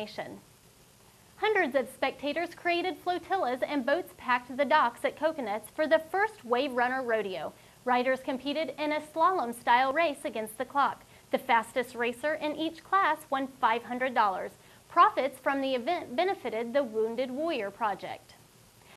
nation. Hundreds of spectators created flotillas and boats packed the docks at Coconuts for the first Wave Runner Rodeo. Riders competed in a slalom-style race against the clock. The fastest racer in each class won $500. Profits from the event benefited the Wounded Warrior Project.